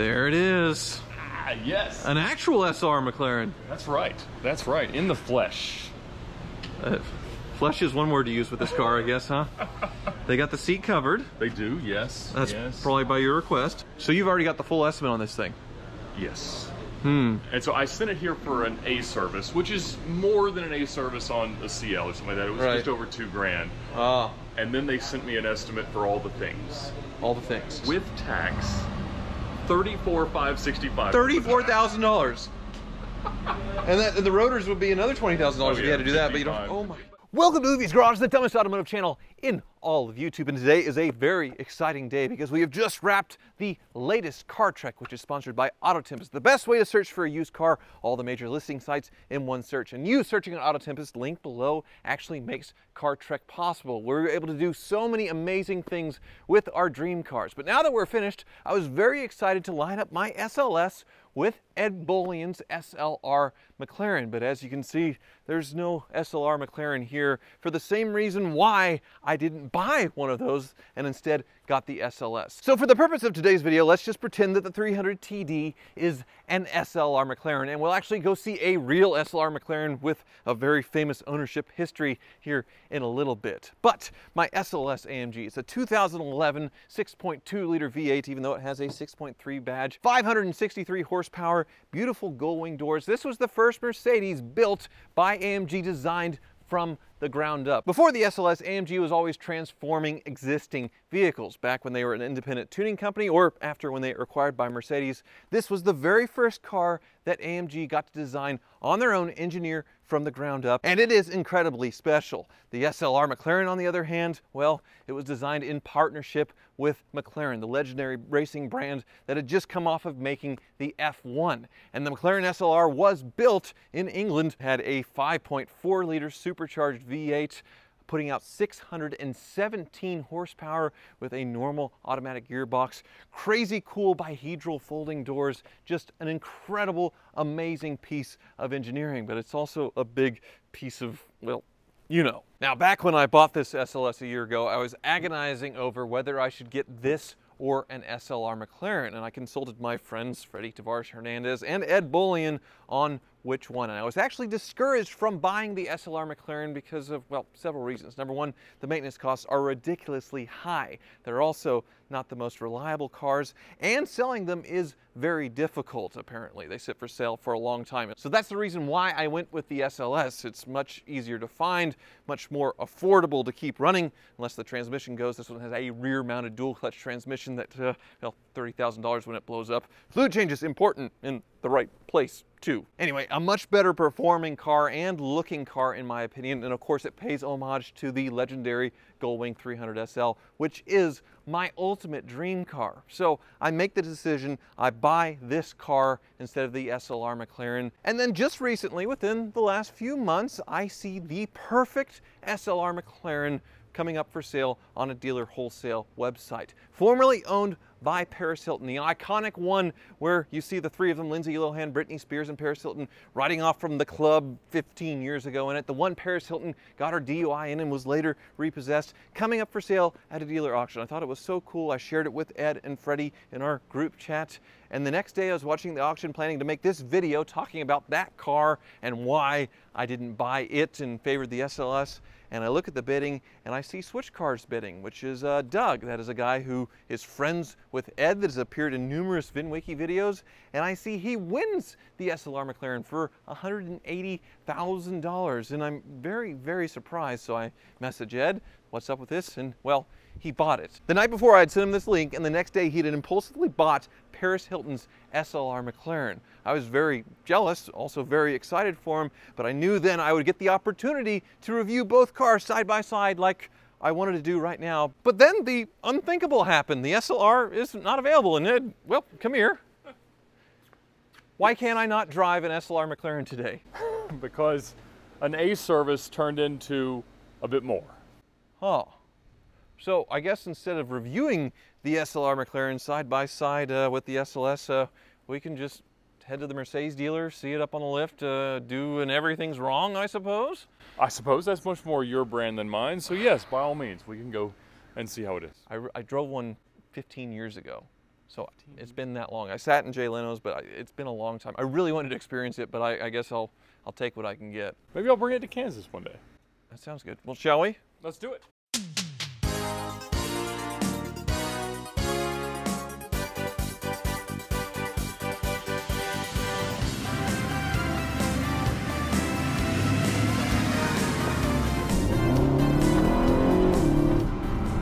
There it is. Ah, yes. An actual SLR McLaren. That's right. That's right. In the flesh. Uh, flesh is one word to use with this car, I guess, huh? They got the seat covered. They do, yes. That's yes. probably by your request. So you've already got the full estimate on this thing. Yes. Hmm. And so I sent it here for an A service, which is more than an A service on a CL or something like that. It was Right. just over two grand. Ah, And then they sent me an estimate for all the things. all the things. With tax, thirty-four five sixty-five. Thirty-four thousand dollars. And that and the rotors would be another twenty thousand dollars Oh, if you had to do that, but you don't. Oh my. Welcome to Hoovies Garage, the dumbest automotive channel in all of YouTube. And today is a very exciting day because we have just wrapped the latest Car Trek, which is sponsored by Auto Tempest. The best way to search for a used car, all the major listing sites in one search. And you searching on Auto Tempest, link below, actually makes Car Trek possible. We're able to do so many amazing things with our dream cars. But now that we're finished, I was very excited to line up my SLS with Ed Bolian's SLR McLaren. But as you can see, there's no SLR McLaren here for the same reason why I didn't buy one of those and instead got the SLS. So for the purpose of today's video, let's just pretend that the 300 TD is an SLR McLaren and we'll actually go see a real SLR McLaren with a very famous ownership history here in a little bit. But my SLS AMG, it's a 2011 6.2 liter V8 even though it has a 6.3 badge, 563 horsepower, beautiful gull wing doors. This was the first Mercedes built by AMG designed from the ground up. Before the SLS, AMG was always transforming existing vehicles. Back when they were an independent tuning company or after when they were acquired by Mercedes, this was the very first car that AMG got to design on their own, engineer from the ground up, and it is incredibly special. The SLR McLaren, on the other hand, well, it was designed in partnership with McLaren, the legendary racing brand that had just come off of making the F1. And the McLaren SLR was built in England, had a 5.4 liter supercharged V8 putting out 617 horsepower with a normal automatic gearbox. Crazy cool dihedral folding doors, just an incredible, amazing piece of engineering, but it's also a big piece of, well, you know. Now, back when I bought this SLS a year ago, I was agonizing over whether I should get this or an SLR McLaren, and I consulted my friends Freddie Tavarish Hernandez and Ed Bolian on which one. And I was actually discouraged from buying the SLR McLaren because of, well, several reasons. Number one, the maintenance costs are ridiculously high. They're also not the most reliable cars, and selling them is very difficult, apparently. They sit for sale for a long time. So that's the reason why I went with the SLS. It's much easier to find, much more affordable to keep running, unless the transmission goes. This one has a rear-mounted dual-clutch transmission that, uh, well, $30,000 when it blows up. Fluid change is important in the right place too. Anyway, a much better performing car and looking car in my opinion, and of course it pays homage to the legendary Gullwing 300 SL, which is my ultimate dream car. So I make the decision, I buy this car instead of the SLR McLaren, and then just recently, within the last few months, I see the perfect SLR McLaren coming up for sale on a dealer wholesale website. Formerly owned by Paris Hilton, the iconic one where you see the three of them, Lindsay Lohan, Britney Spears, and Paris Hilton, riding off from the club 15 years ago in it. The one Paris Hilton got her DUI in and was later repossessed, coming up for sale at a dealer auction. I thought it was so cool. I shared it with Ed and Freddie in our group chat. And the next day I was watching the auction planning to make this video talking about that car and why I didn't buy it and favored the SLS and I look at the bidding and I see Switch Cars bidding, which is uh, Doug. That is a guy who is friends with Ed that has appeared in numerous VinWiki videos, and I see he wins the SLR McLaren for $180,000, and I'm very, very surprised. So I message Ed, what's up with this? And well, he bought it. The night before, I'd sent him this link, and the next day, he'd impulsively bought Paris Hilton's SLR McLaren. I was very jealous, also very excited for him, but I knew then I would get the opportunity to review both cars side by side like I wanted to do right now. But then the unthinkable happened. The SLR is not available, and Ed, well, come here. Why can't I not drive an SLR McLaren today? because an A service turned into a bit more. Oh. So I guess instead of reviewing the SLR McLaren side by side uh, with the SLS, uh, we can just head to the Mercedes dealer, see it up on the lift, uh, do and everything's wrong, I suppose? I suppose that's much more your brand than mine. So yes, by all means, we can go and see how it is. I, I drove one 15 years ago. So it's been that long. I sat in Jay Leno's, but I, it's been a long time. I really wanted to experience it, but I, I guess I'll I'll take what I can get. Maybe I'll bring it to Kansas one day. That sounds good. Well, shall we? Let's do it.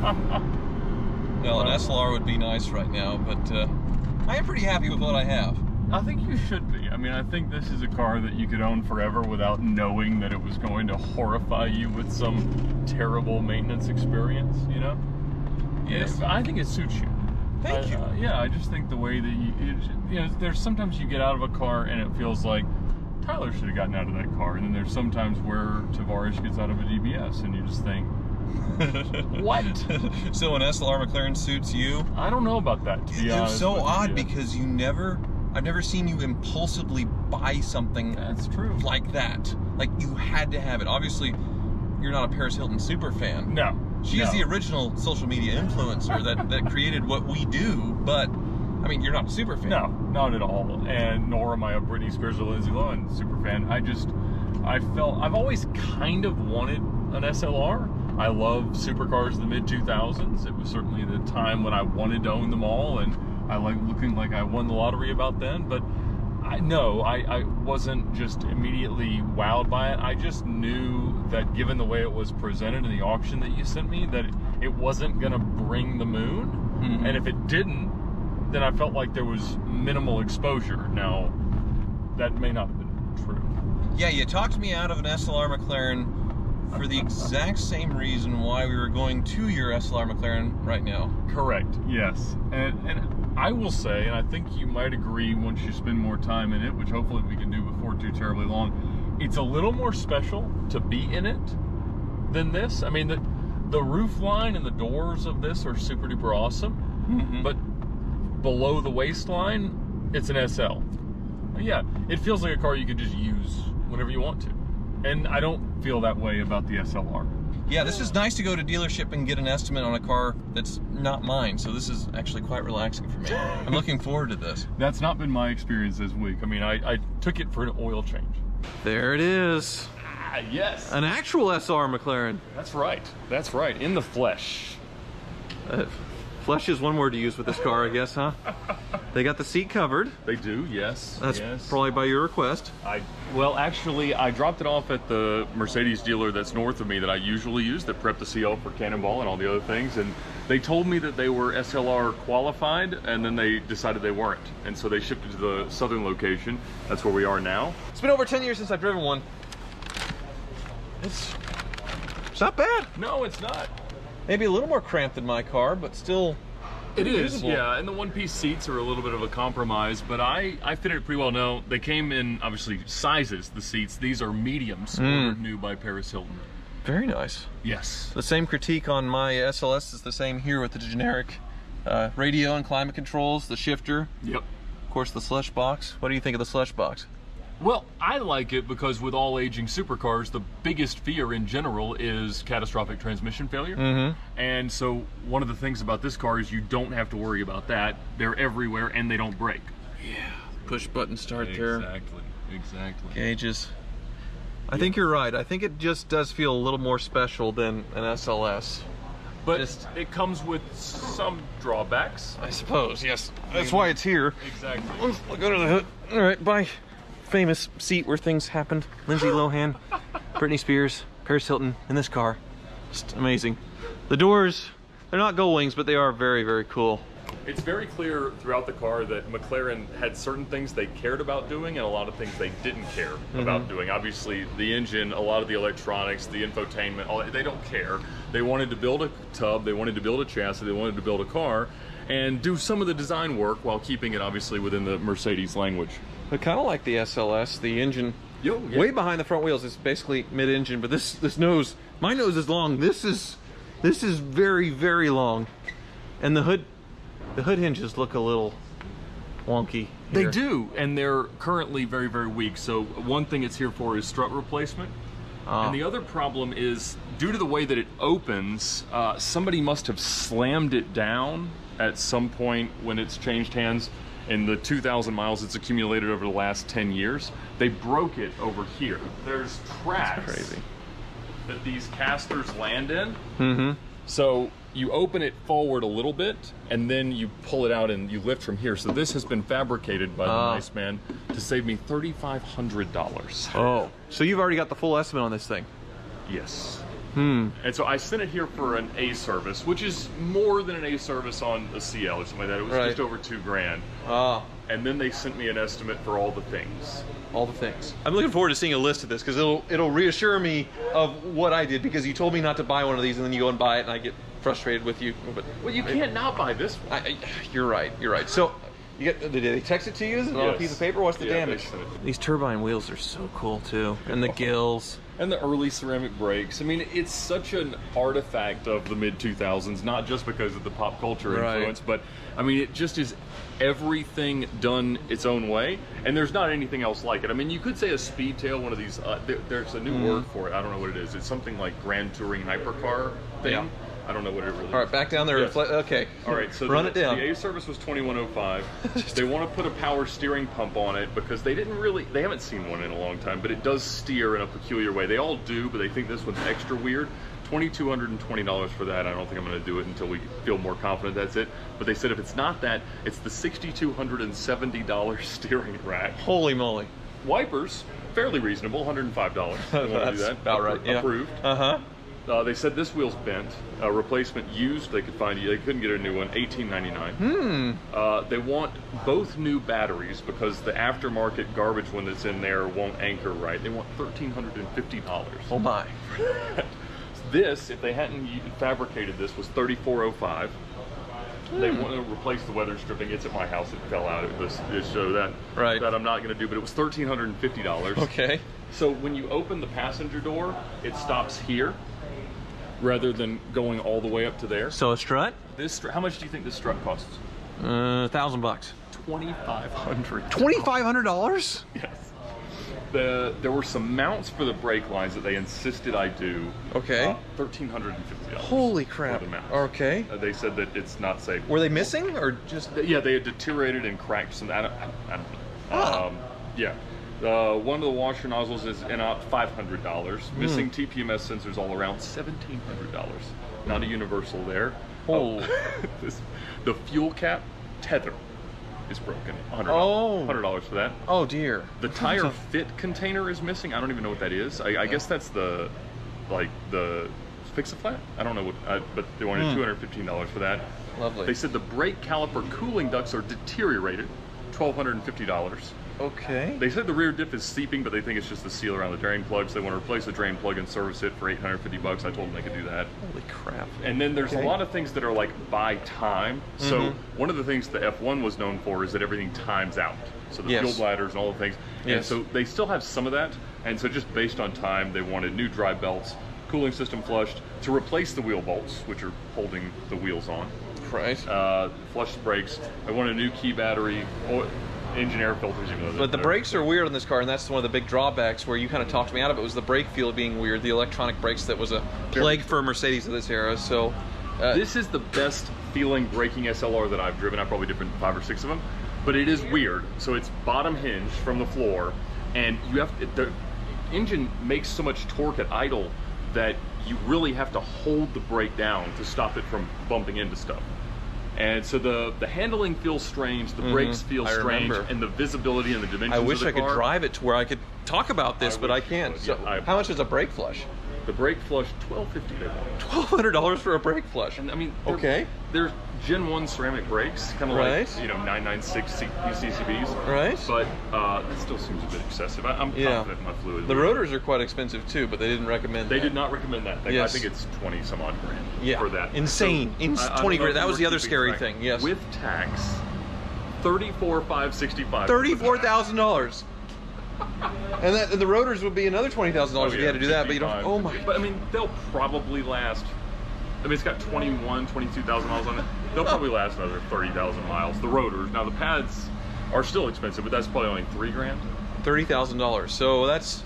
Well, an SLR would be nice right now, but uh, I am pretty happy with what I have. I think you should be. I mean, I think this is a car that you could own forever without knowing that it was going to horrify you with some terrible maintenance experience, you know? Yes. I think it suits you. Thank I- you. uh, yeah, I just think the way that you, it, you know, there's sometimes you get out of a car and it feels like Tyler should have gotten out of that car, and then there's sometimes where Tavarish gets out of a DBS, and you just think, what? so an SLR McLaren suits you? I don't know about that. To You're so odd you. because you never, I've never seen you impulsively buy something that's true. like that. Like you had to have it. Obviously, you're not a Paris Hilton super fan. No, She's no. the original social media influencer that, that created what we do, but I mean, you're not a super fan. No, not at all. And nor am I a Britney Spears or Lindsay Lohan super fan. I just, I felt, I've always kind of wanted an SLR. I love supercars in the mid 2000s. It was certainly the time when I wanted to own them all, and I like looking like I won the lottery about then. But I no, I, I wasn't just immediately wowed by it. I just knew that given the way it was presented in the auction that you sent me, that it, it wasn't going to bring the moon. Mhm. And if it didn't, then I felt like there was minimal exposure. Now, that may not have been true. Yeah, you talked me out of an SLR McLaren for the exact same reason why we were going to your SLR McLaren right now. Correct. Yes. And and I will say, and I think you might agree once you spend more time in it, which hopefully we can do before too terribly long. It's a little more special to be in it than this. I mean, the the roof line and the doors of this are super duper awesome, mm-hmm. but below the waistline, it's an SL. Yeah, it feels like a car you could just use whenever you want to. And I don't feel that way about the SLR. Yeah, this is nice to go to dealership and get an estimate on a car that's not mine. So this is actually quite relaxing for me. I'm looking forward to this. That's not been my experience this week. I mean, I, I took it for an oil change. There it is. Ah, yes. An actual SLR McLaren. That's right. That's right. In the flesh. Uh, flesh is one word to use with this car, I guess, huh? They got the seat covered. They do, yes. That's yes. probably by your request. I well, actually, I dropped it off at the Mercedes dealer that's north of me that I usually use that prep the CL for Cannonball and all the other things, and they told me that they were SLR qualified, and then they decided they weren't, and so they shipped it to the southern location. That's where we are now. It's been over 10 years since I've driven one. It's, it's not bad. No, it's not. Maybe a little more cramped than my car, but still. It is, usable. yeah. And the one-piece seats are a little bit of a compromise, but I I fitted it pretty well. No, they came in obviously sizes. The seats these are mediums, ordered new by Paris Hilton. Very nice. Yes. The same critique on my SLS is the same here with the generic uh, radio and climate controls, the shifter, Yep. of course the slush box. What do you think of the slush box? Well, I like it because with all aging supercars, the biggest fear in general is catastrophic transmission failure. Mm-hmm. And so one of the things about this car is you don't have to worry about that. They're everywhere and they don't break. Yeah, push button start there. Exactly. Exactly. Gauges. I think you're right. I think it just does feel a little more special than an SLS. But Just- it comes with some drawbacks. I suppose, yes. That's why it's here. Exactly. Let's look under the hood. All right, bye. Famous seat where things happened. Lindsay Lohan, Britney Spears, Paris Hilton in this car. Just amazing. The doors, they're not gull wings, but they are very, very cool. It's very clear throughout the car that McLaren had certain things they cared about doing and a lot of things they didn't care mm-hmm. about doing. Obviously, the engine, a lot of the electronics, the infotainment, all they don't care. They wanted to build a tub, they wanted to build a chassis, they wanted to build a car, and do some of the design work while keeping it obviously within the Mercedes language. I kind of like the SLS. The engine, Yo, yeah. way behind the front wheels, is basically mid-engine. But this this nose, my nose is long. This is this is very very long, and the hood, the hood hinges look a little wonky. They do, and they're currently very, very weak. So one thing it's here for is strut replacement. Ah. And the other problem is due to the way that it opens, uh, somebody must have slammed it down at some point when it's changed hands in the 2,000 miles it's accumulated over the last 10 years. They broke it over here. There's tracks crazy. that these casters land in. Mm-hmm. So you open it forward a little bit and then you pull it out and you lift from here. So this has been fabricated by the Ah. nice man to save me $3,500. Oh, so you've already got the full estimate on this thing? Yes. Hmm. And so I sent it here for an A service, which is more than an A service on a CL or something like that. It was Right. just over two grand. Ah, And then they sent me an estimate for all the things. all the things. I'm looking forward to seeing a list of this because it'll it'll reassure me of what I did because you told me not to buy one of these and then you go and buy it and I get frustrated with you. But Well, you can't not buy this one. I, I, you're right. You're right. So, you get, did they text it to you? Is it on a Yes. piece of paper? What's the Yeah, they damage? sent it. These turbine wheels are so cool too, and the gills. And the early ceramic brakes. I mean, it's such an artifact of the mid 2000s, not just because of the pop culture Right. influence, but I mean, it just is everything done its own way. And there's not anything else like it. I mean, you could say a speedtail, one of these, uh, there, there's a new Mm-hmm. word for it. I don't know what it is. It's something like Grand Touring Hypercar thing. Yeah. I don't know what it really All right, back down there. Yes. Okay. All right, so run the, it down. The A service was 2105. they want to put a power steering pump on it because they didn't really, they haven't seen one in a long time, but it does steer in a peculiar way. They all do, but they think this one's extra weird. $2,220 for that. I don't think I'm going to do it until we feel more confident that's it. But they said if it's not that, it's the $6,270 steering rack. Holy moly! Wipers, fairly reasonable, $105. They want to do That's that. about right. Yeah. Approved. Uh huh. Uh, they said this wheel's bent. A replacement used, they could find you. They couldn't get a new one. Eighteen ninety nine. Hmm. Uh, they want both new batteries because the aftermarket garbage one that's in there won't anchor right. They want thirteen hundred and fifty dollars. Oh my. This, if they hadn't fabricated this, was thirty four oh five. They Hmm. want to replace the weather stripping. It's at my house. It fell out. It was it so that Right. that I'm not going to do. But it was thirteen hundred and fifty dollars. Okay. So when you open the passenger door, it stops here rather than going all the way up to there. So a strut? This str- how much do you think this strut costs? Uh, thousand bucks. Twenty five hundred. Twenty five hundred dollars? Yes. The there were some mounts for the brake lines that they insisted I do. Okay. Thirteen hundred and fifty dollars. Holy crap. For the mounts. Okay. Uh, they said that it's not safe. Were they missing or just? Yeah, they had deteriorated and cracked some. I don't, I, I don't know. Ah. Um, yeah. Uh, one of the washer nozzles is in about five hundred dollars. Mm. Missing TPMS sensors all around seventeen hundred dollars. Not a universal there. Oh, this, the fuel cap tether is broken. $100, oh. $100 for that. Oh dear. The tire fit container is missing. I don't even know what that is. I, I guess that's the, like the fix a flat. I don't know what, I, but they wanted mm. $215 for that. Lovely. They said the brake caliper cooling ducts are deteriorated, $1,250. Okay. They said the rear diff is seeping, but they think it's just the seal around the drain plug, so they want to replace the drain plug and service it for eight hundred fifty bucks. I told them they could do that. Holy crap. And then there's Okay. a lot of things that are like by time. So Mhm. one of the things the F1 was known for is that everything times out. So the Yes. fuel bladders and all the things. Yes. And so they still have some of that. And so just based on time, they wanted new drive belts, cooling system flushed to replace the wheel bolts, which are holding the wheels on. Right. Uh, flush the brakes. I want a new key battery, oil, engine air filters. Even though But the brakes are weird on this car, and that's one of the big drawbacks where you kind of talked me out of it. Was the brake feel being weird? The electronic brakes that was a plague for Mercedes of this era. So, uh, This is the best feeling braking SLR that I've driven. I've probably driven five or six of them, but it is weird. So it's bottom hinge from the floor, and you have to, the engine makes so much torque at idle that you really have to hold the brake down to stop it from bumping into stuff. And so the the handling feels strange, the brakes feel Mm-hmm. I strange, remember. and the visibility and the dimensions. I wish I could drive it to where I could talk about this, I but I can't. So, Yeah, I- how much is a brake flush? The brake flush, twelve fifty. Twelve hundred dollars for a brake flush. And I mean, Okay. They're Gen One ceramic brakes, kind of Right. like you know 996 C- PCCBs. Right. But uh, that still seems a bit excessive. I, I'm Yeah. confident in my fluid. The rotors are quite expensive too, but they didn't recommend. They that. did not recommend that. They, Yes. I think it's 20 some odd grand Yeah. for that. Insane. Ins- I- I 20 know grand. That was the other scary track. thing, yes. With tax, 34,565. Thirty-four thousand dollars. And that and the rotors would be another twenty thousand dollars if you had to do that, but you don't. Oh my. But I mean, they'll probably last. I mean, it's got 21, 22,000 miles on it. They'll probably last another 30,000 miles. The rotors. Now the pads are still expensive, but that's probably only three grand. Thirty thousand dollars. So that's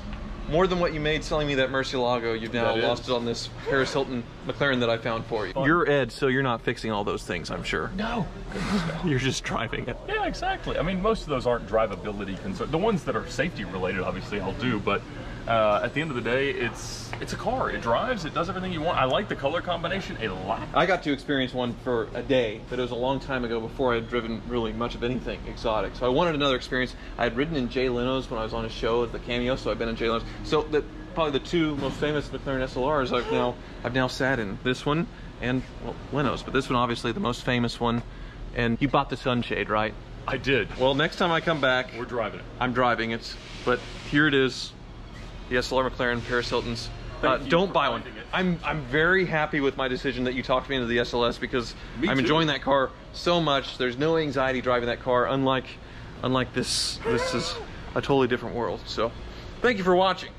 more than what you made selling me that Murcielago. You've now That is. lost it on this Paris Hilton McLaren that I found for you. You're Ed, so you're not fixing all those things, I'm sure. No. You're just driving it. Yeah, exactly. I mean, most of those aren't drivability concerns. The ones that are safety related, obviously, I'll do. But uh, at the end of the day, it's it's a car. It drives. It does everything you want. I like the color combination a lot. I got to experience one for a day, but it was a long time ago before I had driven really much of anything exotic. So I wanted another experience. I had ridden in Jay Leno's when I was on his show at the Cameo, so I've been in Jay Leno's. So the, probably the two most famous McLaren SLRs I've now I've now sat in. This one and well, Leno's, but this one obviously the most famous one. And you bought the sunshade, right? I did. Well, next time I come back, We're driving it. I'm driving it, but here it is, the SLR McLaren Paris Hilton's. Uh, don't buy one. I'm I'm very happy with my decision that you talked me into the SLS because Me I'm too. enjoying that car so much. There's no anxiety driving that car, unlike unlike this. This is a totally different world. So, thank you for watching.